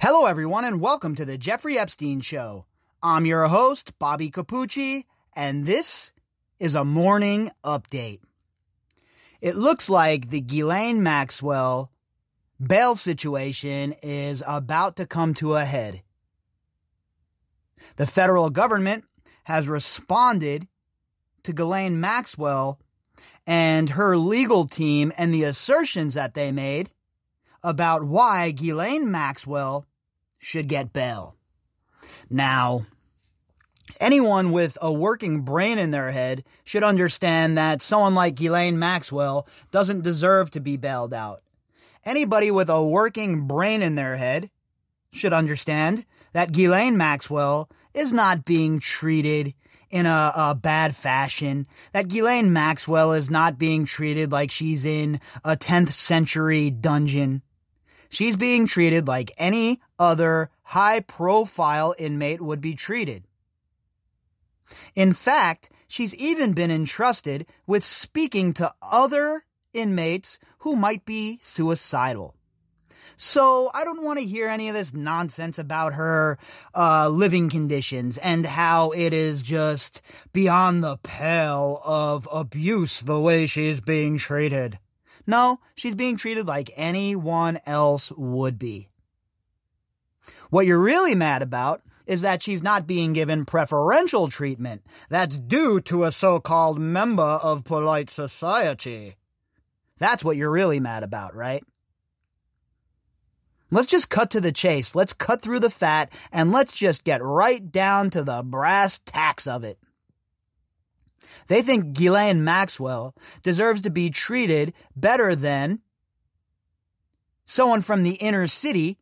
Hello, everyone, and welcome to the Jeffrey Epstein Show. I'm your host, Bobby Capucci, and this is a morning update. It looks like the Ghislaine Maxwell bail situation is about to come to a head. The federal government has responded to Ghislaine Maxwell and her legal team and the assertions that they made about why Ghislaine Maxwell should get bail. Now, anyone with a working brain in their head should understand that someone like Ghislaine Maxwell doesn't deserve to be bailed out. Anybody with a working brain in their head should understand that Ghislaine Maxwell is not being treated in a, a, bad fashion, that Ghislaine Maxwell is not being treated like she's in a 10th century dungeon. She's being treated like any other high profile inmate would be treated. In fact, she's even been entrusted with speaking to other inmates who might be suicidal. So I don't want to hear any of this nonsense about her uh, living conditions and how it is just beyond the pale of abuse the way she's being treated. No, she's being treated like anyone else would be. What you're really mad about is that she's not being given preferential treatment that's due to a so called member of polite society. That's what you're really mad about, right? Let's just cut to the chase. Let's cut through the fat and let's just get right down to the brass tacks of it. They think Ghislaine Maxwell deserves to be treated better than someone from the inner city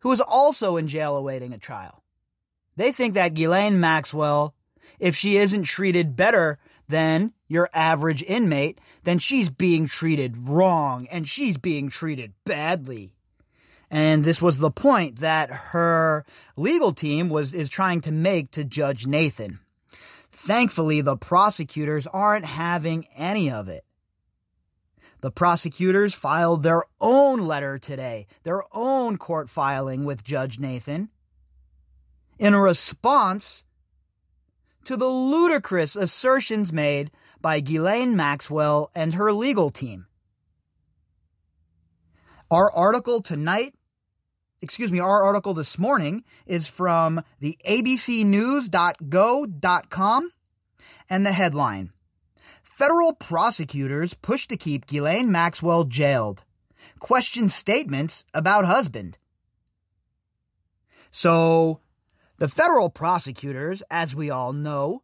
who is also in jail awaiting a trial. They think that Ghislaine Maxwell, if she isn't treated better than your average inmate, then she's being treated wrong and she's being treated badly. And this was the point that her legal team was is trying to make to Judge Nathan. Thankfully, the prosecutors aren't having any of it. The prosecutors filed their own letter today, their own court filing with Judge Nathan, in response to the ludicrous assertions made by Ghislaine Maxwell and her legal team. Our article tonight, excuse me, our article this morning is from the abcnews.go.com and the headline Federal prosecutors push to keep Ghislaine Maxwell jailed. Question statements about husband. So, the federal prosecutors, as we all know,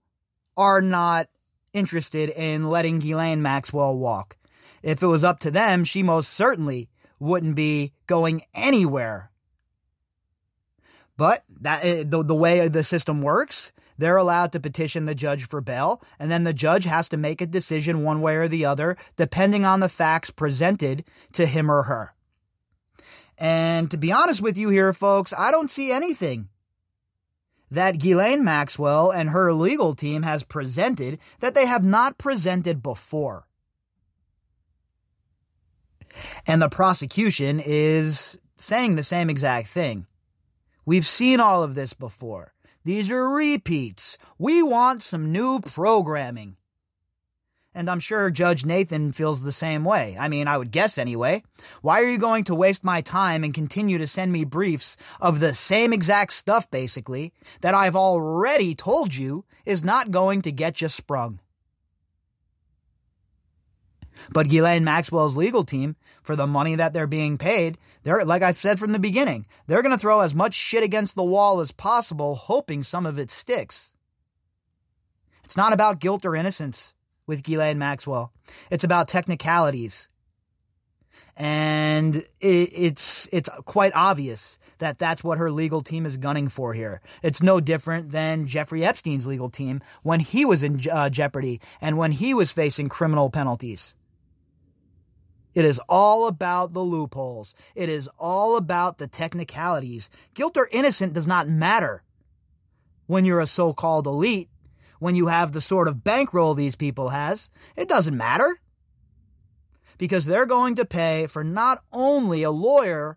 are not interested in letting Ghislaine Maxwell walk. If it was up to them, she most certainly wouldn't be going anywhere. But that eh, the, the way the system works, they're allowed to petition the judge for bail, and then the judge has to make a decision one way or the other, depending on the facts presented to him or her. And to be honest with you here, folks, I don't see anything that Ghislaine Maxwell and her legal team has presented that they have not presented before. And the prosecution is saying the same exact thing. We've seen all of this before. These are repeats. We want some new programming. And I'm sure Judge Nathan feels the same way. I mean, I would guess anyway. Why are you going to waste my time and continue to send me briefs of the same exact stuff, basically, that I've already told you is not going to get you sprung? But Ghislaine Maxwell's legal team, for the money that they're being paid, they're, like I've said from the beginning, they're going to throw as much shit against the wall as possible, hoping some of it sticks. It's not about guilt or innocence with Ghislaine Maxwell. It's about technicalities. And it, it's it's quite obvious that that's what her legal team is gunning for here. It's no different than Jeffrey Epstein's legal team when he was in uh, jeopardy and when he was facing criminal penalties. It is all about the loopholes. It is all about the technicalities. Guilt or innocent does not matter when you're a so called elite, when you have the sort of bankroll these people has. It doesn't matter. Because they're going to pay for not only a lawyer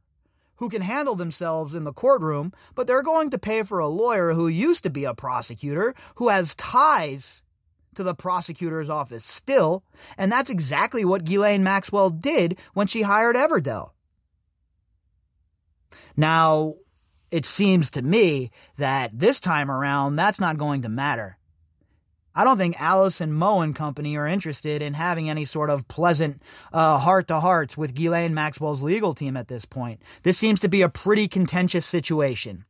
who can handle themselves in the courtroom, but they're going to pay for a lawyer who used to be a prosecutor, who has ties to the prosecutor's office still, and that's exactly what Ghislaine Maxwell did when she hired Everdell. Now, it seems to me that this time around, that's not going to matter. I don't think Alison Moe and company are interested in having any sort of pleasant uh, heart to hearts with Ghislaine Maxwell's legal team at this point. This seems to be a pretty contentious situation.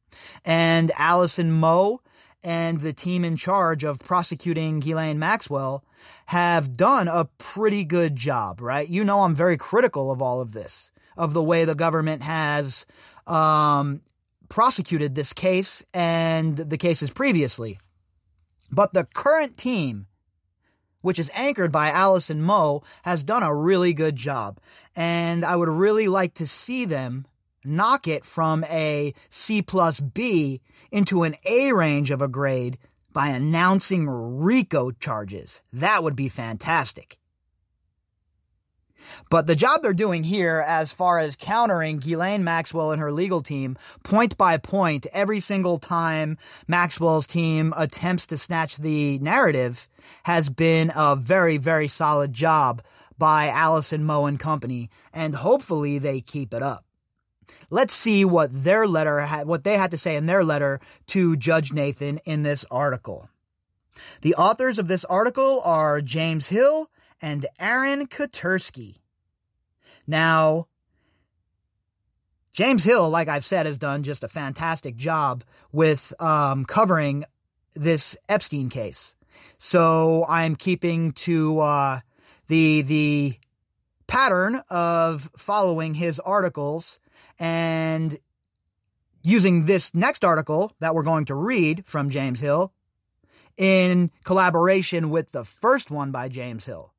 And Alison Moe and the team in charge of prosecuting Ghislaine Maxwell have done a pretty good job, right? You know, I'm very critical of all of this, of the way the government has um, prosecuted this case and the cases previously. But the current team, which is anchored by Alison Moe, has done a really good job. And I would really like to see them knock it from a C plus B into an A range of a grade by announcing RICO charges. That would be fantastic. But the job they're doing here, as far as countering Ghislaine Maxwell and her legal team, point by point, every single time Maxwell's team attempts to snatch the narrative, has been a very, very solid job by Alison Moe and company, and hopefully they keep it up. Let's see what their letter had, what they had to say in their letter to Judge Nathan in this article. The authors of this article are James Hill and Aaron Katersky. Now, James Hill, like I've said, has done just a fantastic job with um, covering this Epstein case. So I'm keeping to uh, the the pattern of following his articles and using this next article that we're going to read from James Hill in collaboration with the first one by James Hill.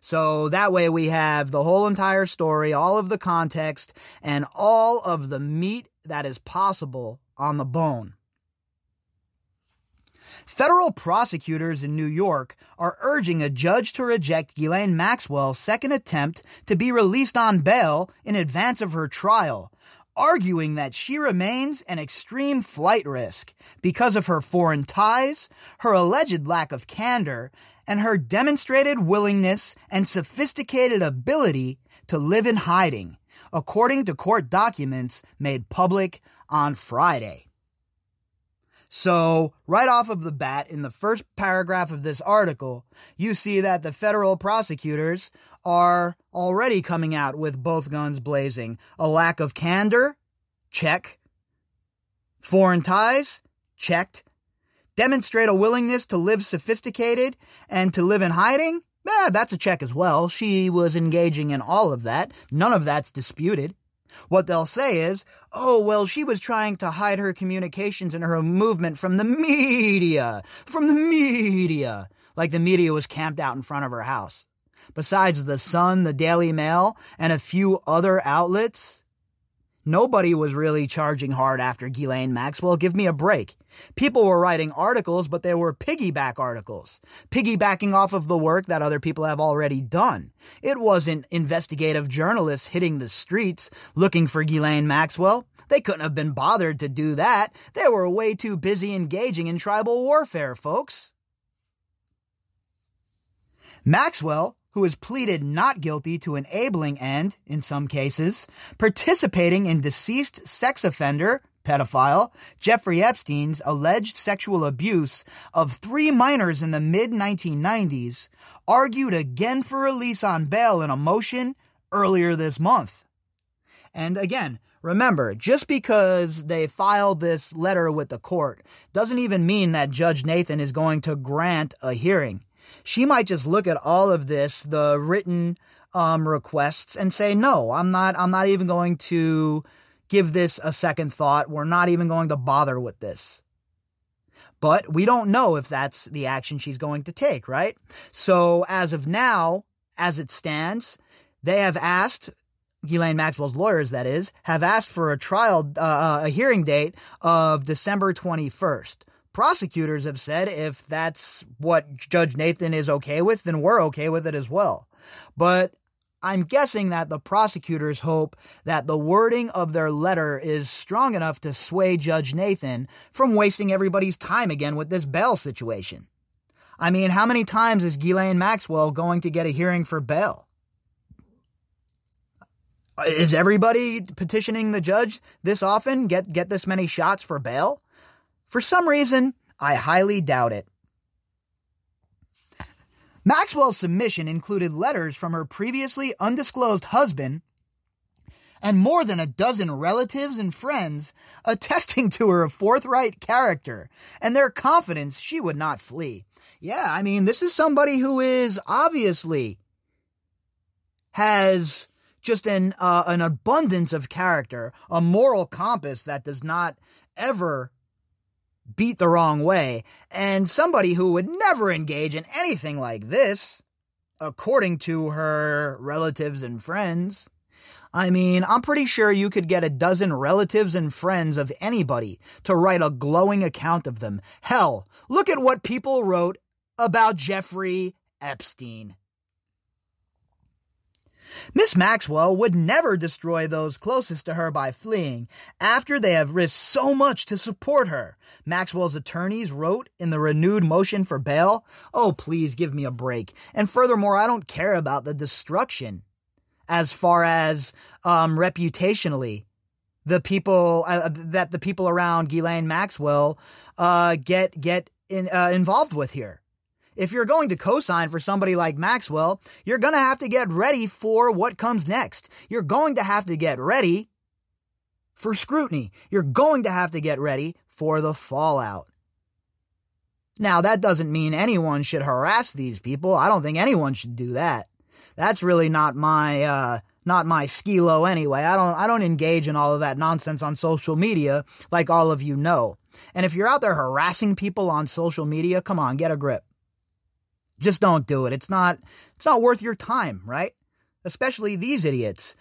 So that way we have the whole entire story, all of the context, and all of the meat that is possible on the bone. Federal prosecutors in New York are urging a judge to reject Ghislaine Maxwell's second attempt to be released on bail in advance of her trial, arguing that she remains an extreme flight risk because of her foreign ties, her alleged lack of candor, and her demonstrated willingness and sophisticated ability to live in hiding, according to court documents made public on Friday. So, right off of the bat, in the first paragraph of this article, you see that the federal prosecutors are already coming out with both guns blazing. A lack of candor? Check. Foreign ties? Checked. Demonstrate a willingness to live sophisticated and to live in hiding? Eh, that's a check as well. She was engaging in all of that. None of that's disputed. What they'll say is, oh, well, she was trying to hide her communications and her movement from the media. From the media. Like the media was camped out in front of her house. Besides the Sun, the Daily Mail, and a few other outlets, Nobody was really charging hard after Ghislaine Maxwell. Give me a break. People were writing articles, but they were piggyback articles, piggybacking off of the work that other people have already done. It wasn't investigative journalists hitting the streets looking for Ghislaine Maxwell. They couldn't have been bothered to do that. They were way too busy engaging in tribal warfare, folks. Maxwell who has pleaded not guilty to enabling and, in some cases, participating in deceased sex offender, pedophile, Jeffrey Epstein's alleged sexual abuse of three minors in the mid 1990s, argued again for release on bail in a motion earlier this month. And again, Remember, just because they filed this letter with the court doesn't even mean that Judge Nathan is going to grant a hearing she might just look at all of this, the written um, requests, and say, "No, I'm not. I'm not even going to give this a second thought. We're not even going to bother with this." But we don't know if that's the action she's going to take, right? So as of now, as it stands, they have asked Ghislaine Maxwell's lawyers, that is, have asked for a trial, uh, uh a hearing date of December 21st prosecutors have said if that's what Judge Nathan is okay with, then we're okay with it as well. But I'm guessing that the prosecutors hope that the wording of their letter is strong enough to sway Judge Nathan from wasting everybody's time again with this bail situation. I mean, how many times is Ghislaine Maxwell going to get a hearing for bail? Is everybody petitioning the judge this often? Get get this many shots for bail? For some reason, I highly doubt it. Maxwell's submission included letters from her previously undisclosed husband and more than a dozen relatives and friends attesting to her forthright character and their confidence she would not flee. Yeah, I mean, this is somebody who is obviously has just an uh, an abundance of character, a moral compass that does not ever beat the wrong way, and somebody who would never engage in anything like this, according to her relatives and friends. I mean, I'm pretty sure you could get a dozen relatives and friends of anybody to write a glowing account of them. Hell, look at what people wrote about Jeffrey Epstein. Miss Maxwell would never destroy those closest to her by fleeing after they have risked so much to support her. Maxwell's attorneys wrote in the renewed motion for bail, Oh, please give me a break. And furthermore, I don't care about the destruction as far as um, reputationally. The people uh, that the people around Ghislaine Maxwell uh, get get in, uh, involved with here if you're going to co-sign for somebody like Maxwell, you're going to have to get ready for what comes next. You're going to have to get ready for scrutiny. You're going to have to get ready for the fallout. Now, that doesn't mean anyone should harass these people. I don't think anyone should do that. That's really not my uh, not my skilo anyway. I don't I don't engage in all of that nonsense on social media like all of you know. And if you're out there harassing people on social media, come on, get a grip. Just don't do it. It's not it's not worth your time, right? Especially these idiots.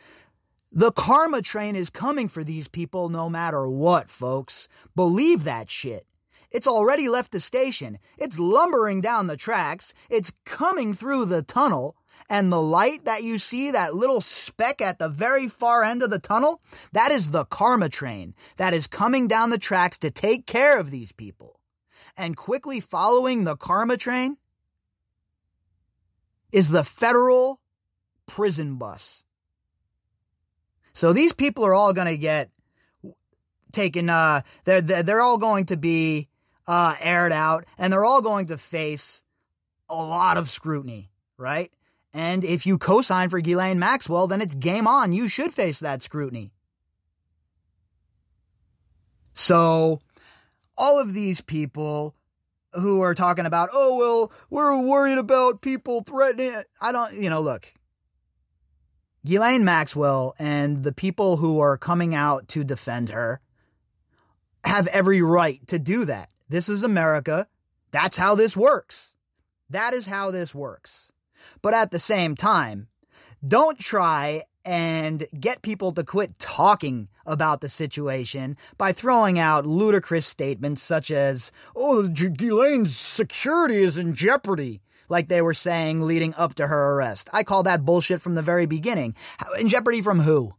The karma train is coming for these people no matter what, folks. Believe that shit. It's already left the station. It's lumbering down the tracks. It's coming through the tunnel. And the light that you see, that little speck at the very far end of the tunnel, that is the karma train that is coming down the tracks to take care of these people. And quickly following the karma train is the federal prison bus. So these people are all going to get taken, uh, they're, they're all going to be uh, aired out and they're all going to face a lot of scrutiny, right? And if you co sign for Ghislaine Maxwell, then it's game on. You should face that scrutiny. So, all of these people who are talking about, oh, well, we're worried about people threatening. I don't, you know, look. Ghislaine Maxwell and the people who are coming out to defend her have every right to do that. This is America. That's how this works. That is how this works. But at the same time, don't try and get people to quit talking about the situation by throwing out ludicrous statements such as, oh, Ghislaine's security is in jeopardy, like they were saying leading up to her arrest. I call that bullshit from the very beginning. In jeopardy from who?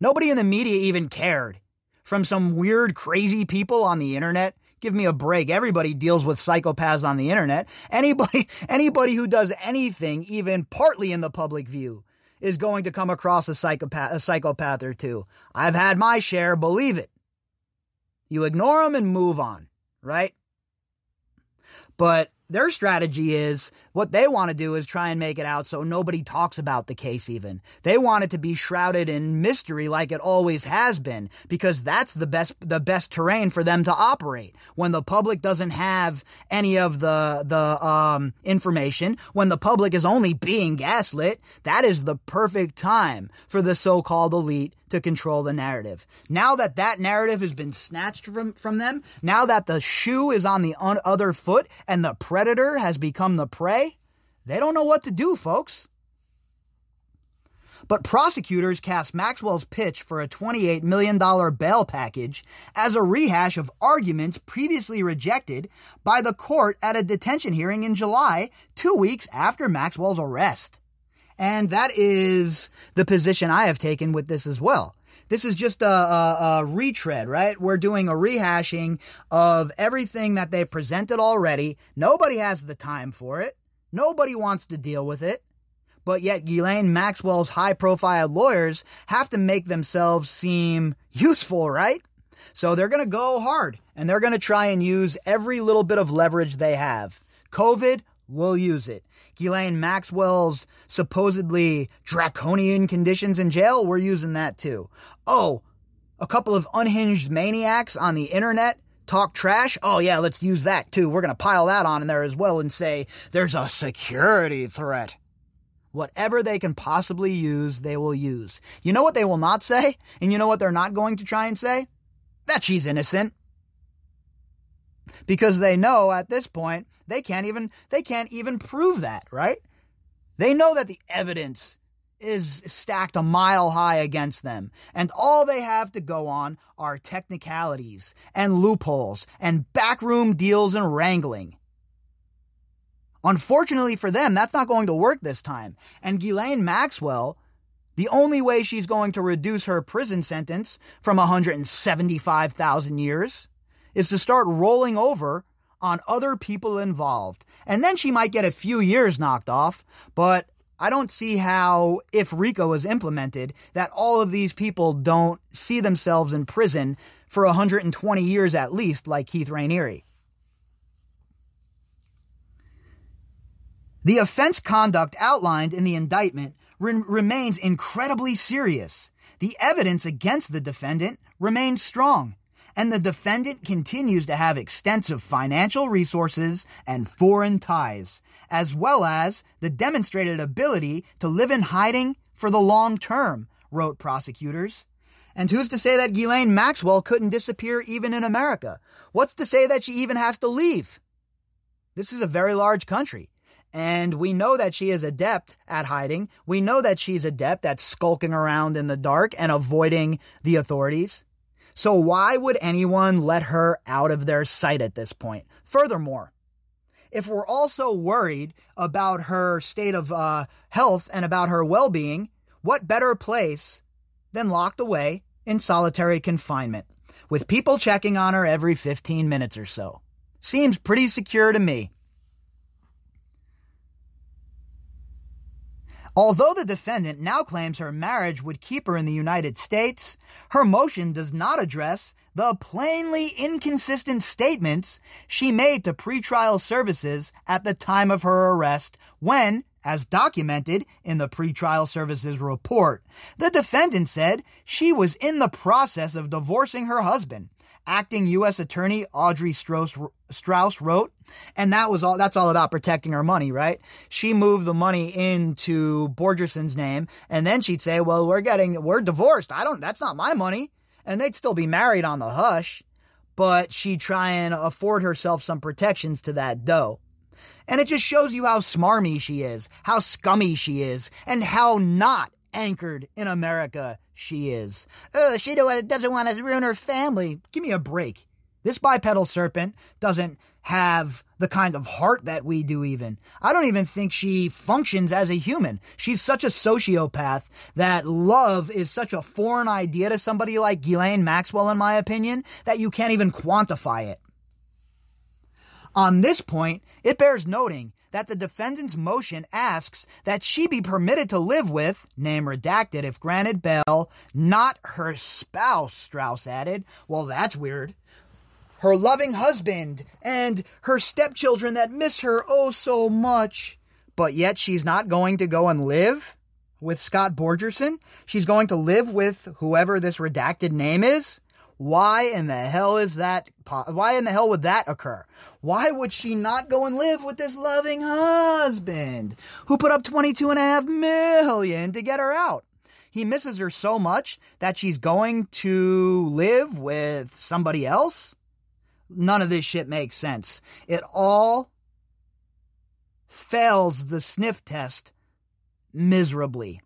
Nobody in the media even cared. From some weird, crazy people on the internet? Give me a break. Everybody deals with psychopaths on the internet. Anybody, anybody who does anything, even partly in the public view, is going to come across a psychopath, a psychopath or two. I've had my share, believe it. You ignore them and move on, right? But their strategy is what they want to do is try and make it out so nobody talks about the case even. They want it to be shrouded in mystery like it always has been because that's the best the best terrain for them to operate. When the public doesn't have any of the the um, information, when the public is only being gaslit, that is the perfect time for the so-called elite to control the narrative. Now that that narrative has been snatched from, from them, now that the shoe is on the un- other foot and the predator has become the prey, they don't know what to do, folks. But prosecutors cast Maxwell's pitch for a $28 million bail package as a rehash of arguments previously rejected by the court at a detention hearing in July, two weeks after Maxwell's arrest. And that is the position I have taken with this as well. This is just a, a, a, retread, right? We're doing a rehashing of everything that they presented already. Nobody has the time for it. Nobody wants to deal with it. But yet, Ghislaine Maxwell's high profile lawyers have to make themselves seem useful, right? So they're going to go hard and they're going to try and use every little bit of leverage they have. COVID, we'll use it. Ghislaine Maxwell's supposedly draconian conditions in jail, we're using that too. Oh, a couple of unhinged maniacs on the internet talk trash. Oh, yeah, let's use that too. We're going to pile that on in there as well and say there's a security threat. Whatever they can possibly use, they will use. You know what they will not say? And you know what they're not going to try and say? That she's innocent because they know at this point they can't even they can't even prove that, right? They know that the evidence is stacked a mile high against them, and all they have to go on are technicalities and loopholes and backroom deals and wrangling. Unfortunately for them, that's not going to work this time. And Ghislaine Maxwell, the only way she's going to reduce her prison sentence from 175,000 years is to start rolling over on other people involved. And then she might get a few years knocked off, but I don't see how, if RICO is implemented, that all of these people don't see themselves in prison for 120 years at least, like Keith Raniere. The offense conduct outlined in the indictment re- remains incredibly serious. The evidence against the defendant remains strong and the defendant continues to have extensive financial resources and foreign ties, as well as the demonstrated ability to live in hiding for the long term, wrote prosecutors. And who's to say that Ghislaine Maxwell couldn't disappear even in America? What's to say that she even has to leave? This is a very large country. And we know that she is adept at hiding. We know that she's adept at skulking around in the dark and avoiding the authorities. So why would anyone let her out of their sight at this point? Furthermore, if we're also worried about her state of uh, health and about her well being, what better place than locked away in solitary confinement, with people checking on her every 15 minutes or so? Seems pretty secure to me. Although the defendant now claims her marriage would keep her in the United States, her motion does not address the plainly inconsistent statements she made to pretrial services at the time of her arrest when, as documented in the pretrial services report, the defendant said she was in the process of divorcing her husband acting U.S. Attorney Audrey Strauss, Strauss wrote, and that was all. That's all about protecting her money, right? She moved the money into Borgerson's name, and then she'd say, "Well, we're getting, we're divorced. I don't. That's not my money." And they'd still be married on the hush, but she'd try and afford herself some protections to that dough. And it just shows you how smarmy she is, how scummy she is, and how not anchored in America she is. Uh, she doesn't want to ruin her family. Give me a break. This bipedal serpent doesn't have the kind of heart that we do, even. I don't even think she functions as a human. She's such a sociopath that love is such a foreign idea to somebody like Ghislaine Maxwell, in my opinion, that you can't even quantify it. On this point, it bears noting that the defendant's motion asks that she be permitted to live with, name redacted if granted bail, not her spouse, Strauss added. Well, that's weird. Her loving husband and her stepchildren that miss her oh so much. But yet she's not going to go and live with Scott Borgerson. She's going to live with whoever this redacted name is. Why in the hell is that? Why in the hell would that occur? Why would she not go and live with this loving husband who put up twenty-two and a half million to get her out? He misses her so much that she's going to live with somebody else? None of this shit makes sense. It all fails the sniff test miserably.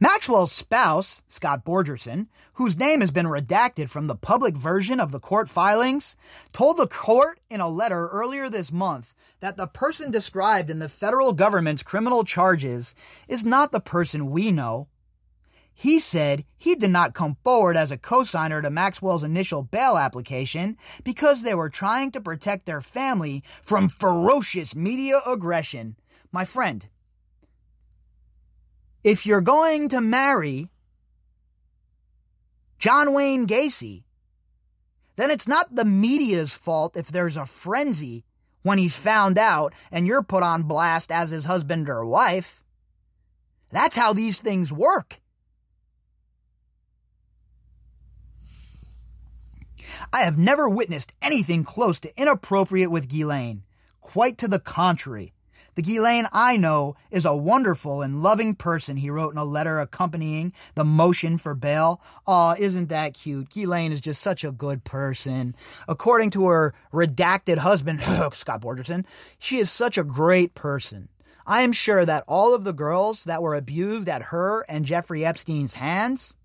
Maxwell's spouse, Scott Borgerson, whose name has been redacted from the public version of the court filings, told the court in a letter earlier this month that the person described in the federal government's criminal charges is not the person we know. He said he did not come forward as a cosigner to Maxwell's initial bail application because they were trying to protect their family from ferocious media aggression. My friend, if you're going to marry John Wayne Gacy, then it's not the media's fault if there's a frenzy when he's found out and you're put on blast as his husband or wife. That's how these things work. I have never witnessed anything close to inappropriate with Ghislaine. Quite to the contrary. The Ghislaine I know is a wonderful and loving person, he wrote in a letter accompanying the motion for bail. Aw, isn't that cute? Ghislaine is just such a good person. According to her redacted husband, Scott Borgerson, she is such a great person. I am sure that all of the girls that were abused at her and Jeffrey Epstein's hands,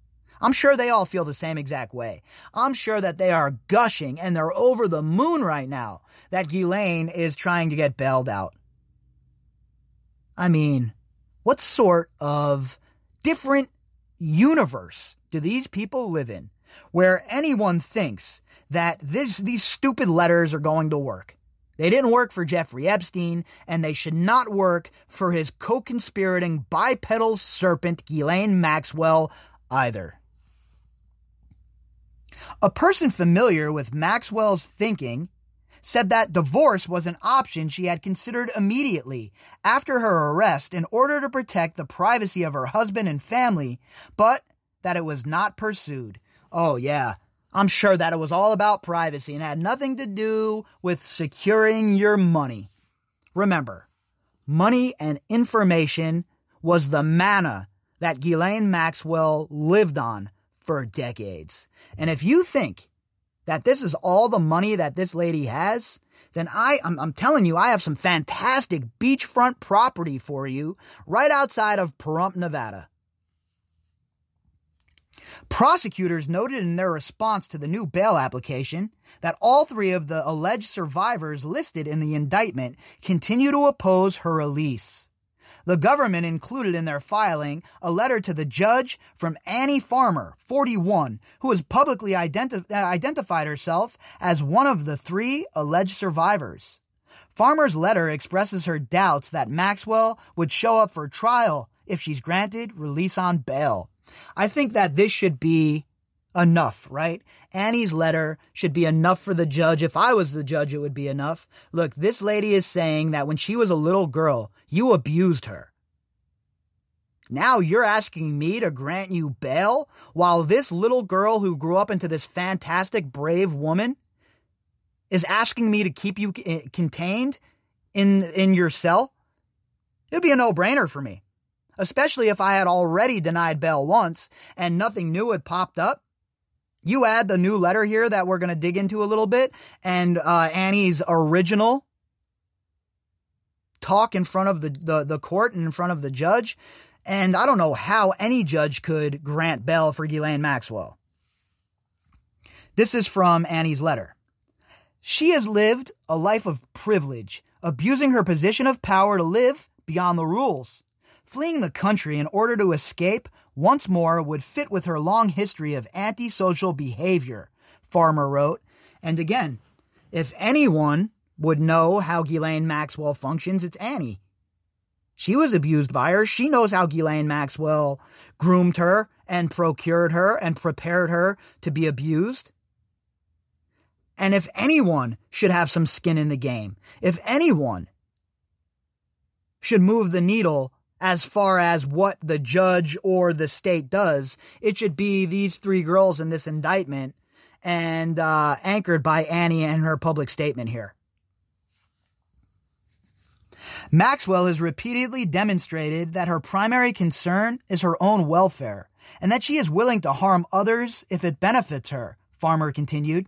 I'm sure they all feel the same exact way. I'm sure that they are gushing and they're over the moon right now that Ghislaine is trying to get bailed out. I mean, what sort of different universe do these people live in where anyone thinks that this, these stupid letters are going to work? They didn't work for Jeffrey Epstein, and they should not work for his co conspirating bipedal serpent, Ghislaine Maxwell, either. A person familiar with Maxwell's thinking said that divorce was an option she had considered immediately after her arrest in order to protect the privacy of her husband and family, but that it was not pursued. Oh, yeah. I'm sure that it was all about privacy and had nothing to do with securing your money. Remember, money and information was the manna that Ghislaine Maxwell lived on for decades. And if you think that this is all the money that this lady has, then I, I'm, I'm, telling you, I have some fantastic beachfront property for you right outside of Pahrump, Nevada. Prosecutors noted in their response to the new bail application that all three of the alleged survivors listed in the indictment continue to oppose her release. The government included in their filing a letter to the judge from Annie Farmer, 41, who has publicly identi- uh, identified herself as one of the three alleged survivors. Farmer's letter expresses her doubts that Maxwell would show up for trial if she's granted release on bail. I think that this should be enough, right? Annie's letter should be enough for the judge. If I was the judge, it would be enough. Look, this lady is saying that when she was a little girl, you abused her. Now you're asking me to grant you bail while this little girl who grew up into this fantastic, brave woman is asking me to keep you eh, contained in, in your cell? It would be a no brainer for me. Especially if I had already denied bail once and nothing new had popped up. You add the new letter here that we're going to dig into a little bit, and uh, Annie's original talk in front of the, the, the court and in front of the judge. And I don't know how any judge could grant bail for Ghislaine Maxwell. This is from Annie's letter. She has lived a life of privilege, abusing her position of power to live beyond the rules. Fleeing the country in order to escape once more would fit with her long history of antisocial behavior, Farmer wrote. And again, if anyone would know how Ghislaine Maxwell functions, it's Annie. She was abused by her. She knows how Ghislaine Maxwell groomed her and procured her and prepared her to be abused. And if anyone should have some skin in the game, if anyone should move the needle as far as what the judge or the state does. It should be these three girls in this indictment and uh, anchored by Annie and her public statement here. Maxwell has repeatedly demonstrated that her primary concern is her own welfare and that she is willing to harm others if it benefits her, Farmer continued.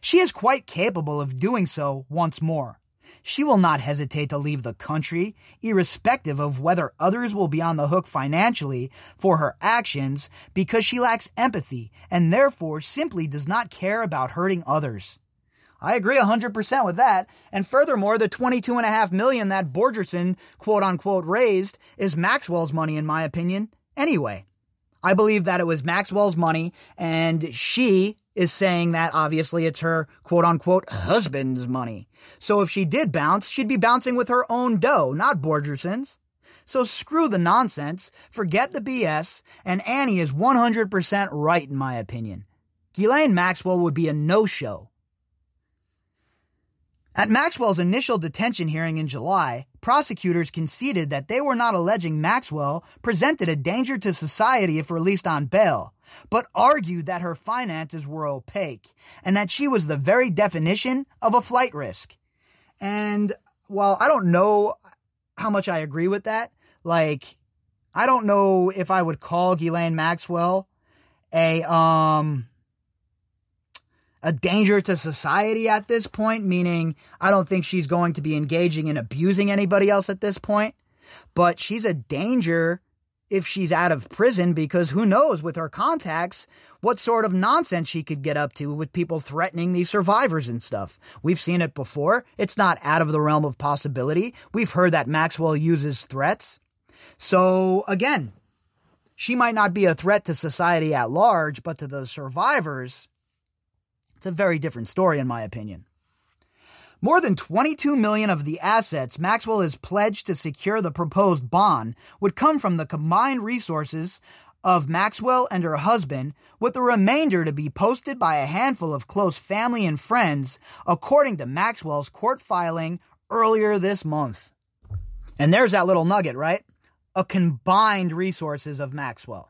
She is quite capable of doing so once more. She will not hesitate to leave the country, irrespective of whether others will be on the hook financially for her actions because she lacks empathy and therefore simply does not care about hurting others. I agree 100% with that. And furthermore, the 22.5 million that Borgerson quote unquote raised is Maxwell's money in my opinion. Anyway, I believe that it was Maxwell's money and she is saying that obviously it's her quote unquote husband's money. So if she did bounce, she'd be bouncing with her own dough, not Borgerson's. So screw the nonsense, forget the BS, and Annie is 100% right in my opinion. Ghislaine Maxwell would be a no-show. At Maxwell's initial detention hearing in July, prosecutors conceded that they were not alleging Maxwell presented a danger to society if released on bail, but argued that her finances were opaque and that she was the very definition of a flight risk. And while I don't know how much I agree with that, like, I don't know if I would call Ghislaine Maxwell a, um, a danger to society at this point, meaning I don't think she's going to be engaging in abusing anybody else at this point, but she's a danger if she's out of prison because who knows with her contacts what sort of nonsense she could get up to with people threatening these survivors and stuff. We've seen it before. It's not out of the realm of possibility. We've heard that Maxwell uses threats. So again, she might not be a threat to society at large, but to the survivors, it's a very different story, in my opinion. More than 22 million of the assets Maxwell has pledged to secure the proposed bond would come from the combined resources of Maxwell and her husband, with the remainder to be posted by a handful of close family and friends, according to Maxwell's court filing earlier this month. And there's that little nugget, right? A combined resources of Maxwell.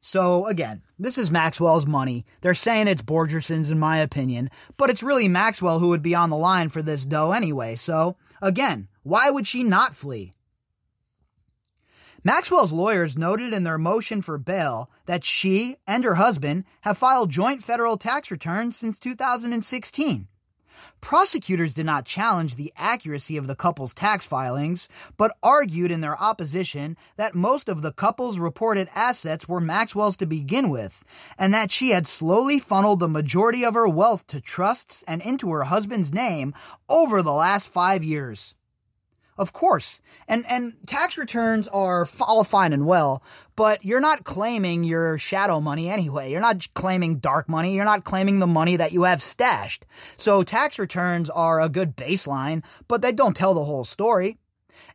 So again, this is Maxwell's money. They're saying it's Borgerson's in my opinion, but it's really Maxwell who would be on the line for this dough anyway. So again, why would she not flee? Maxwell's lawyers noted in their motion for bail that she and her husband have filed joint federal tax returns since 2016. Prosecutors did not challenge the accuracy of the couple's tax filings, but argued in their opposition that most of the couple's reported assets were Maxwell's to begin with, and that she had slowly funneled the majority of her wealth to trusts and into her husband's name over the last five years. Of course. And and tax returns are all fine and well, but you're not claiming your shadow money anyway. You're not claiming dark money. You're not claiming the money that you have stashed. So tax returns are a good baseline, but they don't tell the whole story.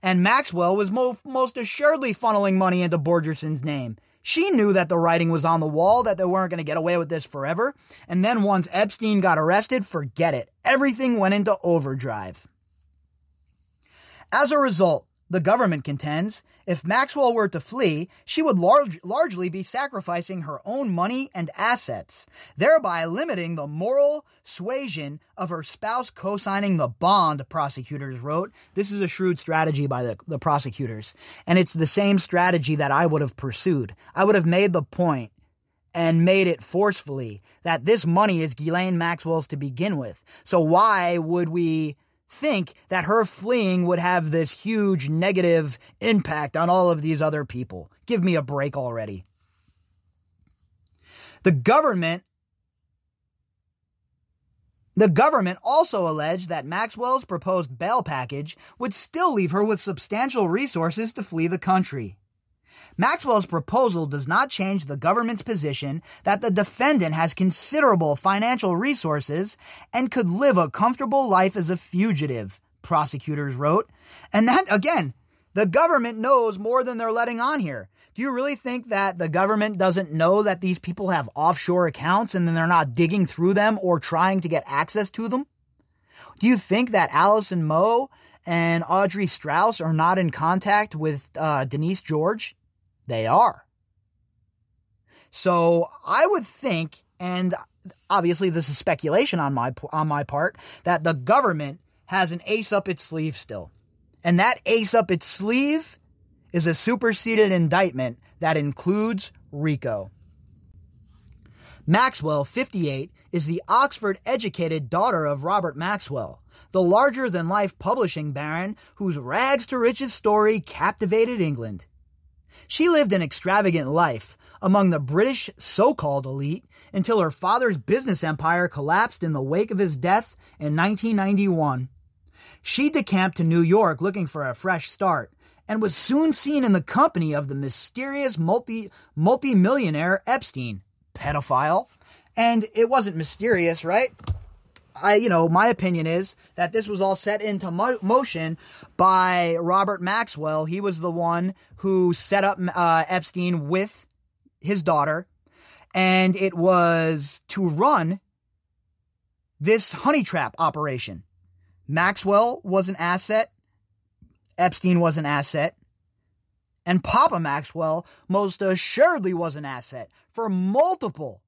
And Maxwell was mo- most assuredly funneling money into Borgerson's name. She knew that the writing was on the wall, that they weren't going to get away with this forever. And then once Epstein got arrested, forget it. Everything went into overdrive. As a result, the government contends if Maxwell were to flee, she would large, largely be sacrificing her own money and assets, thereby limiting the moral suasion of her spouse co signing the bond, prosecutors wrote. This is a shrewd strategy by the, the prosecutors, and it's the same strategy that I would have pursued. I would have made the point and made it forcefully that this money is Ghislaine Maxwell's to begin with. So why would we think that her fleeing would have this huge negative impact on all of these other people. Give me a break already. The government the government also alleged that Maxwell's proposed bail package would still leave her with substantial resources to flee the country. Maxwell's proposal does not change the government's position that the defendant has considerable financial resources and could live a comfortable life as a fugitive, prosecutors wrote. And that, again, the government knows more than they're letting on here. Do you really think that the government doesn't know that these people have offshore accounts and then they're not digging through them or trying to get access to them? Do you think that Alison Moe and Audrey Strauss are not in contact with uh, Denise George? They are. So I would think, and obviously this is speculation on my on my part, that the government has an ace up its sleeve still, and that ace up its sleeve is a superseded indictment that includes RICO. Maxwell, 58, is the Oxford educated daughter of Robert Maxwell, the larger than life publishing baron whose rags to riches story captivated England. She lived an extravagant life among the British so called elite until her father's business empire collapsed in the wake of his death in 1991. She decamped to New York looking for a fresh start and was soon seen in the company of the mysterious multi multi-millionaire Epstein pedophile. And it wasn't mysterious, right? I, you know, my opinion is that this was all set into mo- motion by Robert Maxwell. He was the one who set up uh, Epstein with his daughter, and it was to run this honey trap operation. Maxwell was an asset, Epstein was an asset, and Papa Maxwell most assuredly was an asset for multiple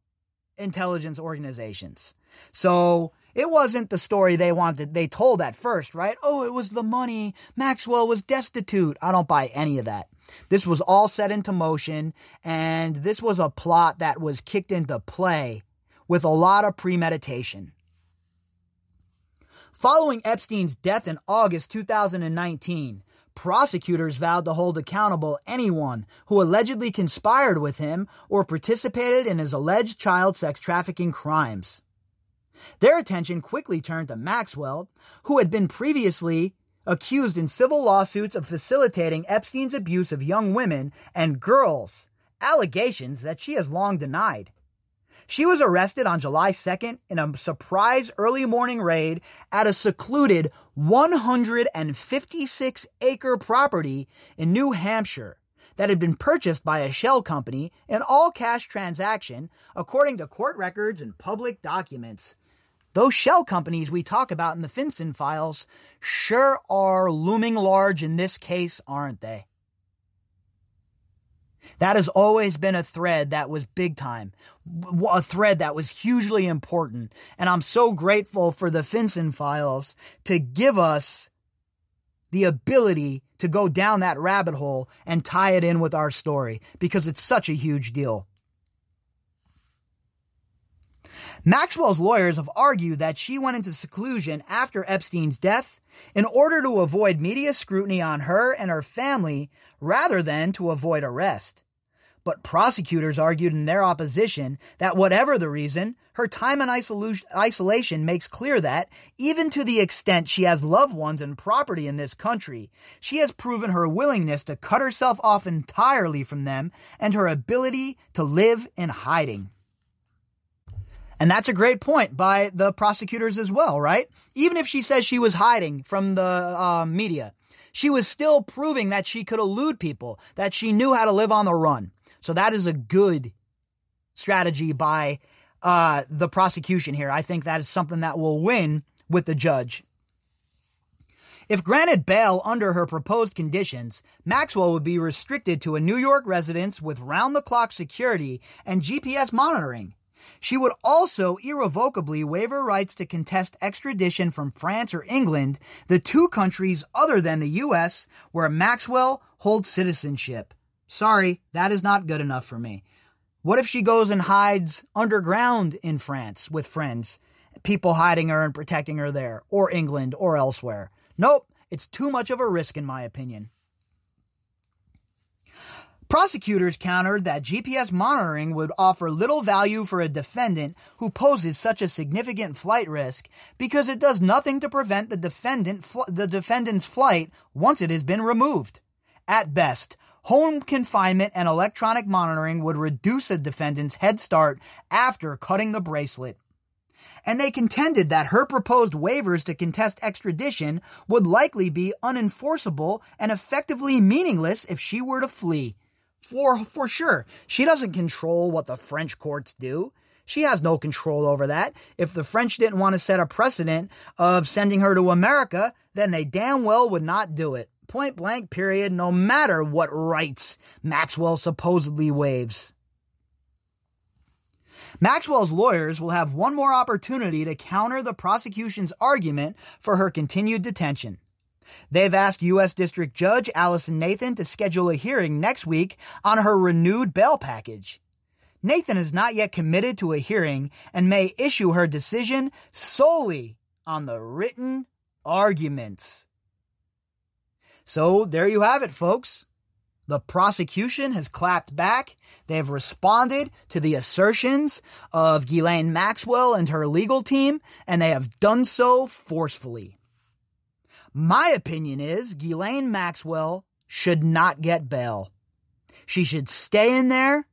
intelligence organizations. So it wasn't the story they wanted, they told at first, right? Oh, it was the money. Maxwell was destitute. I don't buy any of that. This was all set into motion, and this was a plot that was kicked into play with a lot of premeditation. Following Epstein's death in August 2019, prosecutors vowed to hold accountable anyone who allegedly conspired with him or participated in his alleged child sex trafficking crimes. Their attention quickly turned to Maxwell, who had been previously accused in civil lawsuits of facilitating Epstein's abuse of young women and girls, allegations that she has long denied. She was arrested on July 2nd in a surprise early morning raid at a secluded 156 acre property in New Hampshire that had been purchased by a shell company in all cash transaction, according to court records and public documents. Those shell companies we talk about in the FinCEN files sure are looming large in this case, aren't they? That has always been a thread that was big time, a thread that was hugely important. And I'm so grateful for the FinCEN files to give us the ability to go down that rabbit hole and tie it in with our story because it's such a huge deal. Maxwell's lawyers have argued that she went into seclusion after Epstein's death in order to avoid media scrutiny on her and her family rather than to avoid arrest. But prosecutors argued in their opposition that whatever the reason, her time in isolation makes clear that, even to the extent she has loved ones and property in this country, she has proven her willingness to cut herself off entirely from them and her ability to live in hiding. And that's a great point by the prosecutors as well, right? Even if she says she was hiding from the uh, media, she was still proving that she could elude people, that she knew how to live on the run. So that is a good strategy by uh, the prosecution here. I think that is something that will win with the judge. If granted bail under her proposed conditions, Maxwell would be restricted to a New York residence with round the clock security and GPS monitoring. She would also irrevocably waive her rights to contest extradition from France or England, the two countries other than the U.S. where Maxwell holds citizenship. Sorry, that is not good enough for me. What if she goes and hides underground in France with friends, people hiding her and protecting her there, or England, or elsewhere? Nope, it's too much of a risk, in my opinion. Prosecutors countered that GPS monitoring would offer little value for a defendant who poses such a significant flight risk because it does nothing to prevent the defendant the defendant's flight once it has been removed. At best, home confinement and electronic monitoring would reduce a defendant's head start after cutting the bracelet. And they contended that her proposed waivers to contest extradition would likely be unenforceable and effectively meaningless if she were to flee for for sure. She doesn't control what the French courts do. She has no control over that. If the French didn't want to set a precedent of sending her to America, then they damn well would not do it. Point blank, period, no matter what rights Maxwell supposedly waives. Maxwell's lawyers will have one more opportunity to counter the prosecution's argument for her continued detention. They've asked U.S. District Judge Alison Nathan to schedule a hearing next week on her renewed bail package. Nathan is not yet committed to a hearing and may issue her decision solely on the written arguments. So there you have it, folks. The prosecution has clapped back. They have responded to the assertions of Ghislaine Maxwell and her legal team, and they have done so forcefully. My opinion is Ghislaine Maxwell should not get bail. She should stay in there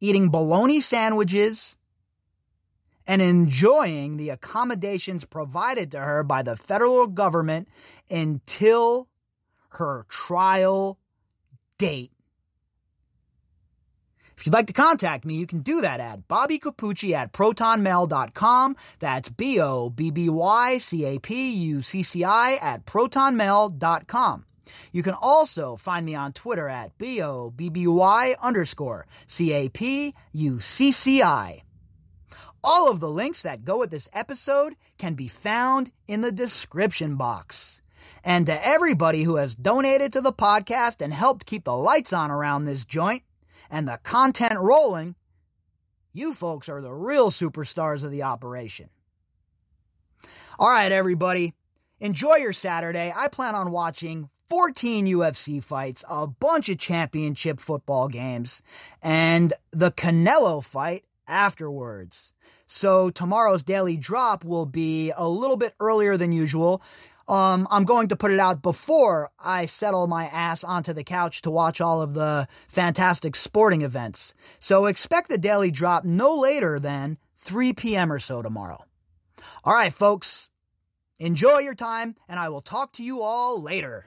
eating bologna sandwiches and enjoying the accommodations provided to her by the federal government until her trial date. If you'd like to contact me, you can do that at Bobby Capucci at protonmail.com. That's B O B B Y C A P U C C I at protonmail.com. You can also find me on Twitter at B O B B Y underscore C A P U C C I. All of the links that go with this episode can be found in the description box. And to everybody who has donated to the podcast and helped keep the lights on around this joint and the content rolling, you folks are the real superstars of the operation. All right, everybody. Enjoy your Saturday. I plan on watching 14 UFC fights, a bunch of championship football games, and the Canelo fight afterwards. So tomorrow's daily drop will be a little bit earlier than usual. Um, I'm going to put it out before I settle my ass onto the couch to watch all of the fantastic sporting events. So expect the daily drop no later than 3 p.m. or so tomorrow. All right, folks. Enjoy your time, and I will talk to you all later.